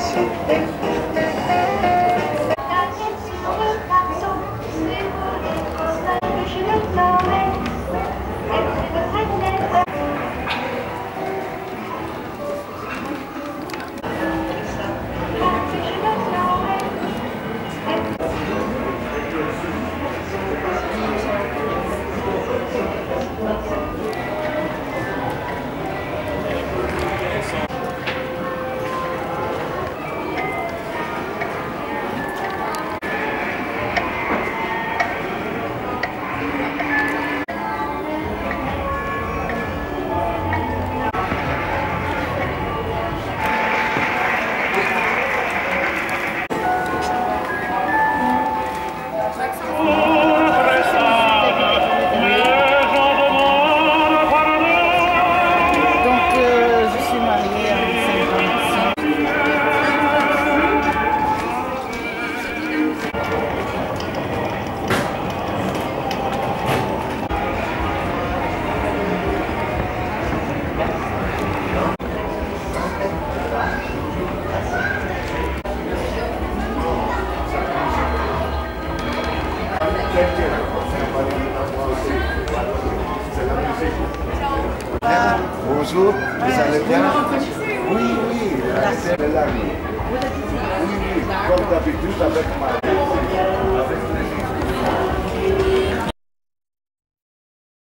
Yes, Bien, bonjour, vous allez bien? Oui, oui, c'est là. Oui, oui, comme d'habitude avec ma